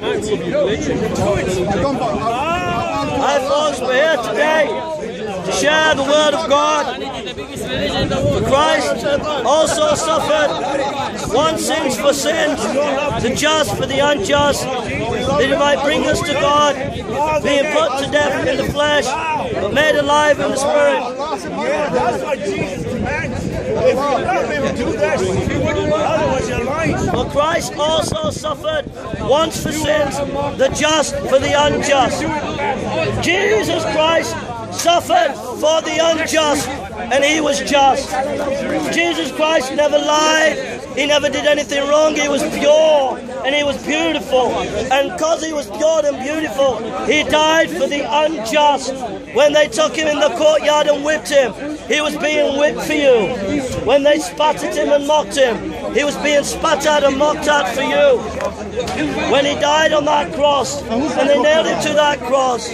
Hi folks, we're here today to share the word of God. Christ also suffered one sins for sins, the just for the unjust, that he might bring us to God, being put to death in the flesh, but made alive in the spirit. Yeah, that's what Jesus meant. If not able to do you wouldn't, otherwise you're lying. For Christ also suffered once for sins, the just for the unjust. Jesus Christ suffered for the unjust, and he was just. Jesus Christ never lied. He never did anything wrong. He was pure and he was beautiful. And because he was pure and beautiful, he died for the unjust. When they took him in the courtyard and whipped him, he was being whipped for you. When they spat at him and mocked him, he was being spat at and mocked at for you. When he died on that cross and they nailed him to that cross,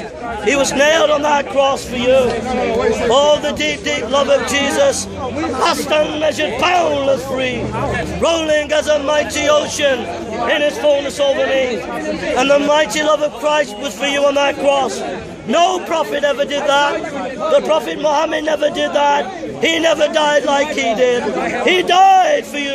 he was nailed on that cross for you. Oh, the deep, deep love of Jesus, vast unmeasured, boundless free, rolling as a mighty ocean in its fullness over me. And the mighty love of Christ was for you on that cross. No prophet ever did that. The prophet Muhammad never did that. He never died like he did. He died for you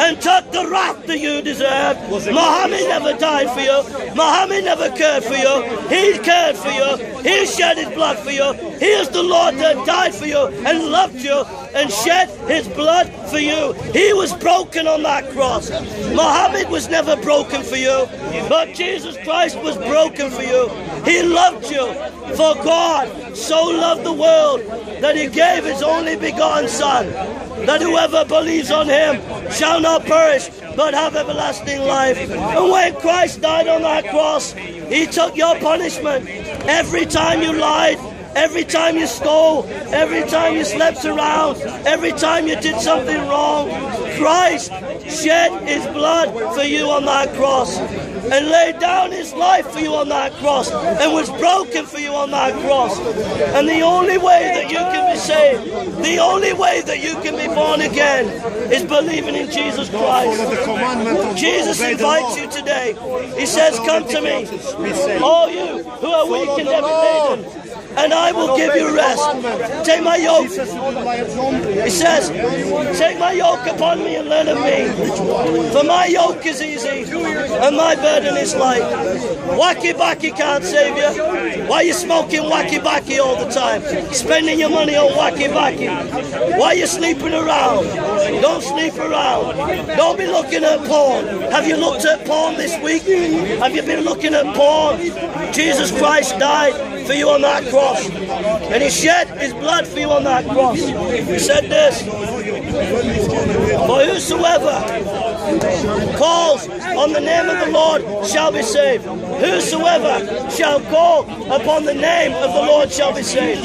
and took the wrath that you deserved. Muhammad never died for you. Muhammad never cared for you. He cared for you. He shed his blood for you. He is the Lord that died for you and loved you and shed his blood for you. He was broken on that cross. Muhammad was never broken for you, but Jesus Christ was broken for you. He loved you. For God so loved the world that he gave his only begotten Son, that whoever believes on him shall not perish but have everlasting life. And when Christ died on that cross, he took your punishment. Every time you lied, Every time you stole, every time you slept around, every time you did something wrong, Christ shed his blood for you on that cross and laid down his life for you on that cross and was broken for you on that cross. And the only way that you can be saved, the only way that you can be born again is believing in Jesus Christ. Jesus invites you today. He says, Come to me, all you who are weak and heavy laden and I will give you rest. Take my yoke. He says, Take my yoke upon me and learn of me. For my yoke is easy and my burden is like, Wacky backy can't save you. Why are you smoking wacky backy all the time? Spending your money on wacky backy. Why are you sleeping around? Don't sleep around. Don't be looking at porn. Have you looked at porn this week? Have you been looking at porn? Jesus Christ died for you on that cross. And he shed his blood for you on that cross. He said this, For whosoever calls on the name of the Lord shall be saved. Whosoever shall call upon the name of the Lord shall be saved.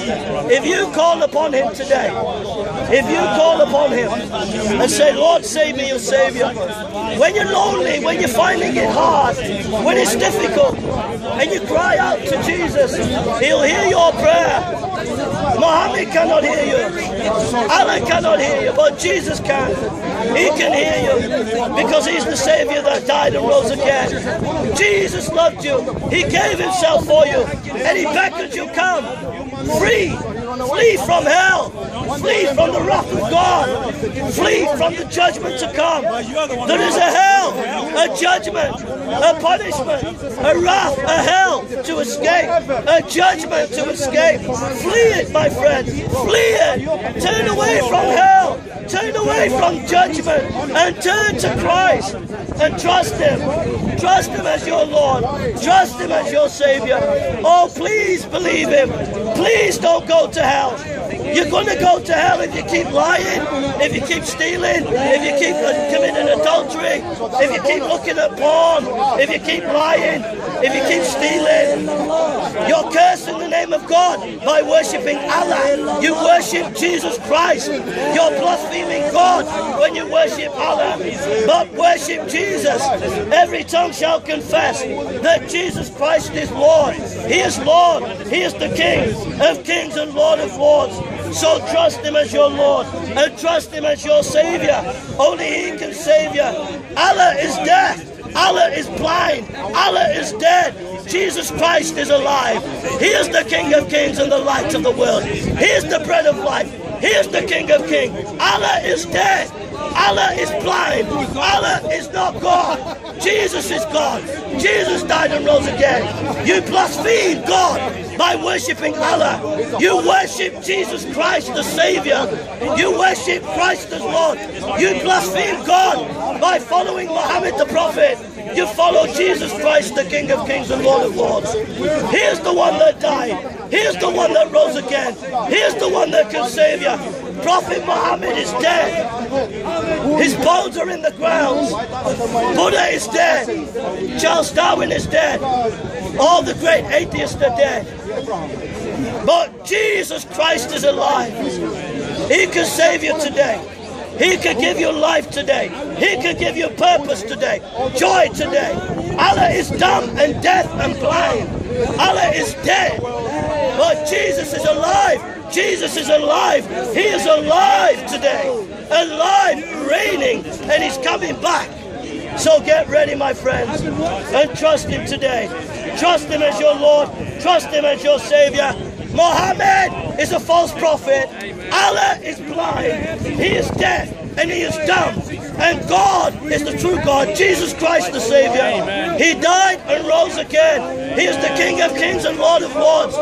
If you call upon him today, if you call upon him and say, Lord, save me, he'll save you. When you're lonely, when you're finding it hard, when it's difficult, and you cry out to Jesus, he'll hear your prayer. Muhammad cannot hear you. Allah cannot hear you, but Jesus can. He can hear you because he's the Savior that died and rose again. Jesus loved you. He gave himself for you and he beckoned you, come. Free. Flee from hell. Flee from the wrath of God. Flee from the judgment to come. There is a hell, a judgment, a punishment, a wrath, a hell to escape, a judgment to escape. Flee it, my friend. Flee it. Turn away from hell. Turn away from judgment and turn to Christ and trust Him. Trust Him as your Lord. Trust Him as your Savior. Oh, please believe Him. Please don't go to hell. You're going to go to hell if you keep lying, if you keep stealing, if you keep committing adultery, if you keep looking at porn, if you keep lying, if you keep stealing. You're cursing the name of God by worshipping Allah. You worship Jesus Christ. You're blaspheming God when you worship Allah. But worship Jesus. Every tongue shall confess that Jesus Christ is Lord. He is Lord. He is the King of kings and Lord of lords. So trust Him as your Lord and trust Him as your Savior. Only He can save you. Allah is death. Allah is blind. Allah is dead. Jesus Christ is alive. He is the King of kings and the light of the world. He is the bread of life. He is the King of kings. Allah is dead. Allah is blind. Allah is not God. Jesus is God. Jesus died and rose again. You blaspheme God by worshipping Allah. You worship Jesus Christ the Savior. You worship Christ as Lord. You blaspheme God by following Muhammad the Prophet. You follow Jesus Christ, the King of Kings and Lord of Lords. Here's the one that died. Here's the one that rose again. Here's the one that can save you. Prophet Muhammad is dead. His bones are in the ground. Buddha is dead. Charles Darwin is dead. All the great atheists are dead. But Jesus Christ is alive. He can save you today. He can give you life today. He can give you purpose today, joy today. Allah is dumb and deaf and blind. Allah is dead. But Jesus is alive. Jesus is alive. He is alive today. Alive, reigning, and he's coming back. So get ready, my friends, and trust him today. Trust him as your Lord. Trust him as your Savior. Muhammad is a false prophet. Allah is blind. He is deaf and he is dumb. And God is the true God, Jesus Christ the Savior. He died and rose again. He is the King of kings and Lord of lords.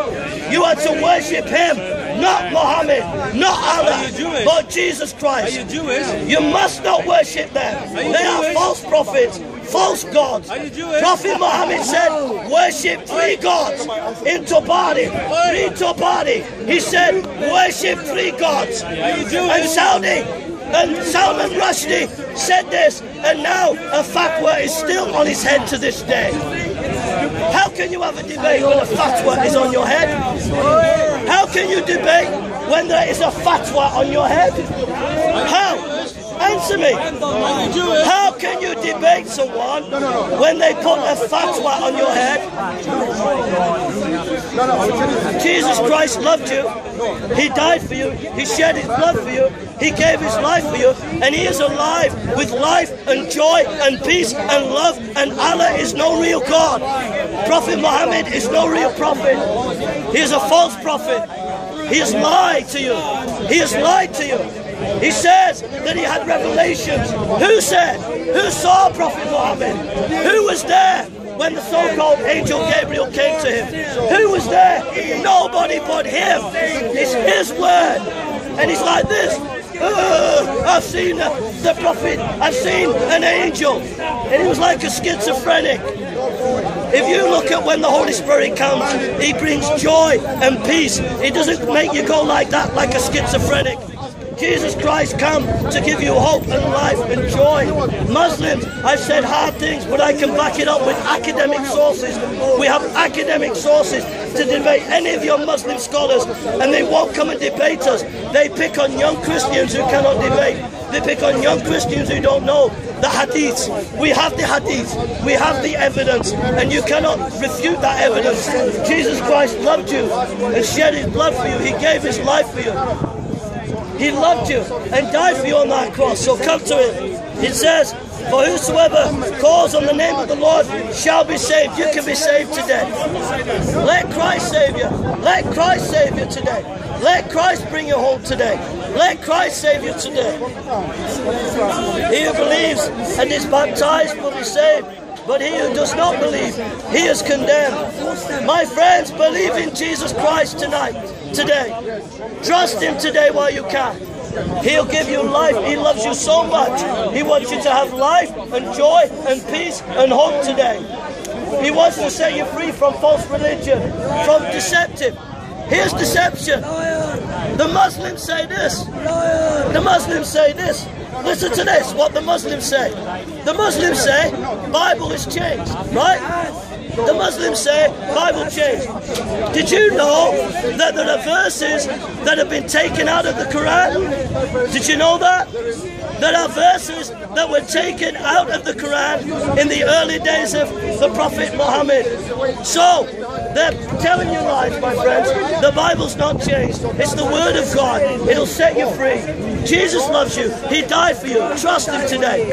You are to worship him, not Muhammad, not Allah, but Jesus Christ. You must not worship them. They are false prophets false gods. Prophet Muhammad said, worship three gods in Tobadi. Three Tobadi. He said, worship three gods. are And Saudi and Salman Rushdie said this, and now a fatwa is still on his head to this day. How can you have a debate when a fatwa is on your head? How can you debate when there is a fatwa on your head? How? Answer me. How can you debate someone when they put a fatwa on your head? Jesus Christ loved you. He died for you. He shed his blood for you. He gave his life for you. And he is alive with life and joy and peace and love. And Allah is no real God. Prophet Muhammad is no real prophet. He is a false prophet. He has lied to you. He has lied to you. He says that he had revelations. Who said? Who saw Prophet Muhammad? Who was there when the so-called angel Gabriel came to him? Who was there? Nobody but him. It's his word. And he's like this. "Uh, I've seen the, the prophet, I've seen an angel. And he was like a schizophrenic. If you look at when the Holy Spirit comes, he brings joy and peace. He doesn't make you go like that, like a schizophrenic. Jesus Christ come to give you hope and life and joy. Muslims, I've said hard things, but I can back it up with academic sources. We have academic sources to debate any of your Muslim scholars, and they won't come and debate us. They pick on young Christians who cannot debate. They pick on young Christians who don't know the hadiths. We have the hadiths. We have the evidence. And you cannot refute that evidence. Jesus Christ loved you and shed his blood for you. He gave his life for you. He loved you and died for you on that cross. So come to him. He says, For whosoever calls on the name of the Lord shall be saved. You can be saved today. Let Christ save you. Let Christ save you today. Let Christ bring you home today. Let Christ save you today. He who believes and is baptized will be saved. But he who does not believe, he is condemned. My friends, believe in Jesus Christ tonight, today. Trust him today while you can. He'll give you life. He loves you so much. He wants you to have life and joy and peace and hope today. He wants to set you free from false religion, from deceptive. Here's deception. The Muslims say this. The Muslims say this. Listen to this, what the Muslims say. The Muslims say Bible is changed, right? The Muslims say Bible changed. Did you know that there are verses that have been taken out of the Quran? Did you know that? There are verses that were taken out of the Quran in the early days of the Prophet Muhammad. So, They're telling you lies, my friends. The Bible's not changed. It's the Word of God. It'll set you free. Jesus loves you. He died for you. Trust Him today.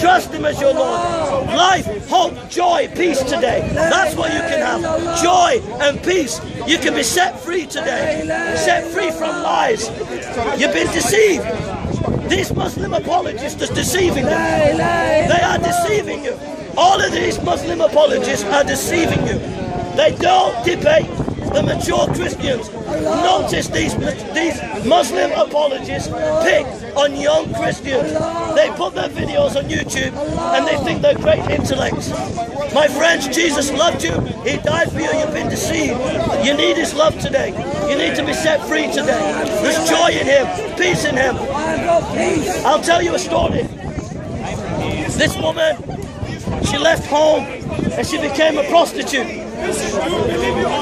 Trust Him as your Lord. Life, hope, joy, peace today. That's what you can have. Joy and peace. You can be set free today. Set free from lies. You've been deceived. These Muslim apologists are deceiving you. They are deceiving you. All of these Muslim apologists are deceiving you. They don't debate the mature Christians. Notice these, these Muslim apologists pick on young Christians. They put their videos on YouTube and they think they're great intellects. My friends, Jesus loved you. He died for you. You've been deceived. You need His love today. You need to be set free today. There's joy in Him, peace in Him. I'll tell you a story. This woman, she left home and she became a prostitute.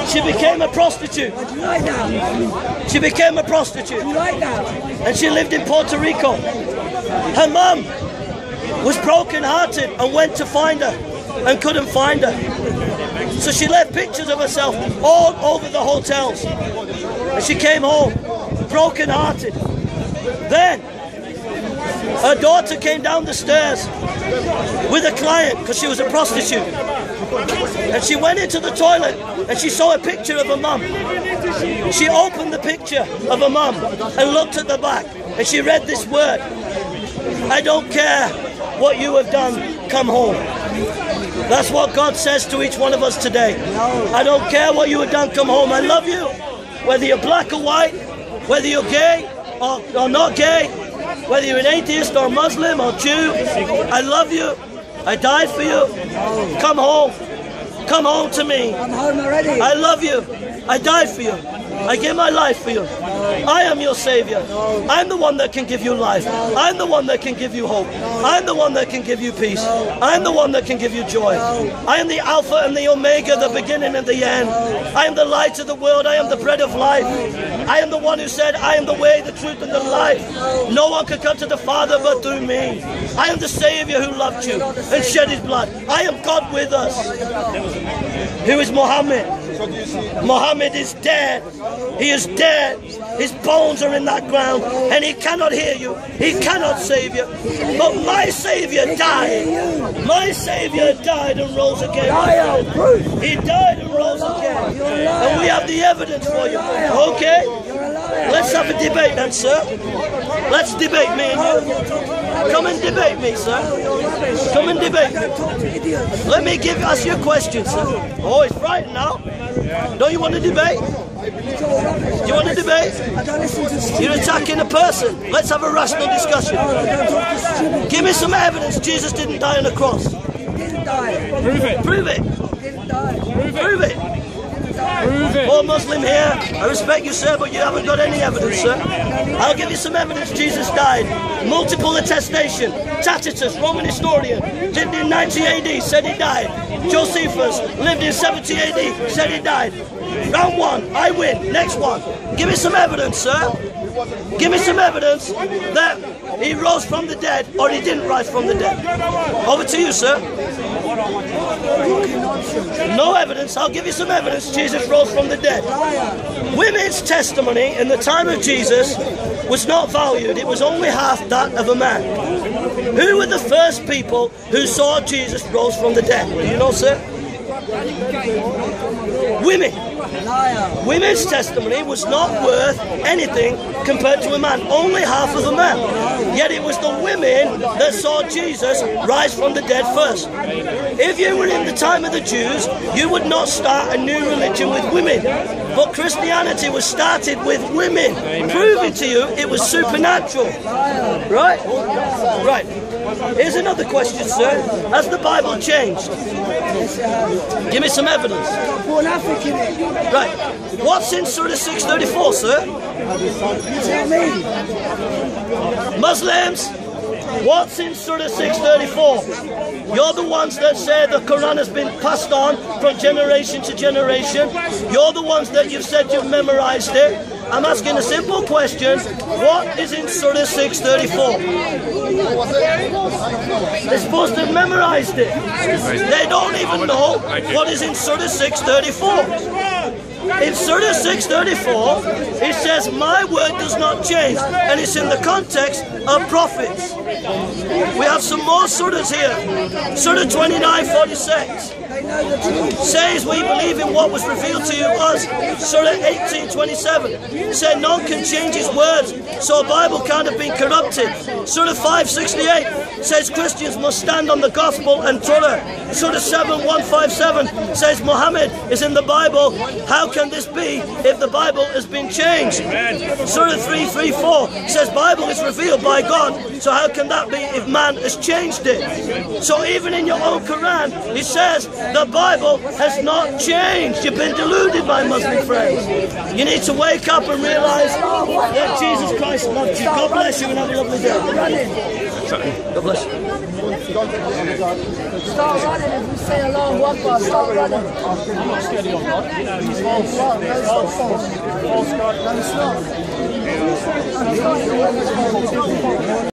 She became a prostitute. She became a prostitute. And she lived in Puerto Rico. Her mum was broken hearted and went to find her and couldn't find her. So she left pictures of herself all over the hotels. And she came home broken hearted. Then her daughter came down the stairs with a client because she was a prostitute. And she went into the toilet and she saw a picture of her mum. She opened the picture of her mum and looked at the back and she read this word I don't care what you have done, come home. That's what God says to each one of us today. I don't care what you have done, come home. I love you. Whether you're black or white, whether you're gay or, or not gay, whether you're an atheist or Muslim or Jew, I love you. I died for you. Come home. Come home to me. I'm home already. I love you. I died for you. I give my life for you. I am your savior. I'm the one that can give you life. I'm the one that can give you hope. I'm the one that can give you peace. I'm the one that can give you joy. I am the Alpha and the Omega, the beginning and the end. I am the light of the world. I am the bread of life. I am the one who said, I am the way, the truth, and the life. No one can come to the Father but through me. I am the Savior who loved you and shed his blood. I am God with us. Who is Muhammad? Muhammad is dead. He is dead. His bones are in that ground and he cannot hear you. He cannot save you. But my Savior died. My Savior died and rose again. He died and rose again. And we have the evidence for you. Okay? Let's have a debate then, sir. Let's debate me and you. Come and debate me, sir. Come and debate. Let me give ask you a question, sir. Oh, he's frightened now. Don't you want to debate? Do you want to debate? I don't listen to stupid. You're attacking a person. Let's have a rational discussion. I don't talk to stupid. Give me some evidence Jesus didn't die on the cross. He didn't die. Prove it. Prove it. He didn't die. Prove it. Poor Muslim here. I respect you, sir, but you haven't got any evidence, sir. I'll give you some evidence Jesus died. Multiple attestation. Tacitus, Roman historian, lived in 90 AD, said he died. Josephus lived in 70 AD, said he died. Round one, I win. Next one. Give me some evidence, sir. Give me some evidence that he rose from the dead or he didn't rise from the dead. Over to you, sir. No evidence. I'll give you some evidence. Jesus rose from the dead. Women's testimony in the time of Jesus was not valued. It was only half that of a man. Who were the first people who saw Jesus rose from the dead? Do you know, sir? Women. Women's testimony was not worth anything compared to a man, only half of a man. Yet it was the women that saw Jesus rise from the dead first. If you were in the time of the Jews, you would not start a new religion with women. But Christianity was started with women, proving to you it was supernatural. Right? Right. Here's another question, sir. Has the Bible changed? Give me some evidence. Right. What's in Surah 634, sir? You tell me. Muslims, what's in Surah 634? You're the ones that say the Quran has been passed on from generation to generation. You're the ones that you've said you've memorized it. I'm asking a simple question. What is in Surah 634? They're supposed to have memorized it. They don't even know what is in Surah 634. In Surah 634, it says, My word does not change. And it's in the context of prophets. We have some more surahs here. Surah 29, 46 says we believe in what was revealed to you us. Surah 18, 27 said none can change his words, so Bible can't have been corrupted. Surah 568 says Christians must stand on the gospel and Torah. Surah 7, 157 says Muhammad is in the Bible. How can this be if the Bible has been changed? Surah 334 says Bible is revealed by God, so how can that be if man has changed it? So even in your own Quran, it says the Bible has not changed. You've been deluded, my Muslim friends. You need to wake up and realize that Jesus Christ loves you. God bless you and have a lovely day. God bless you. Start running if you say Allahu Akbar. Start running. I'm not scared of God. He's false. No, it's not false. False God. No, it's not.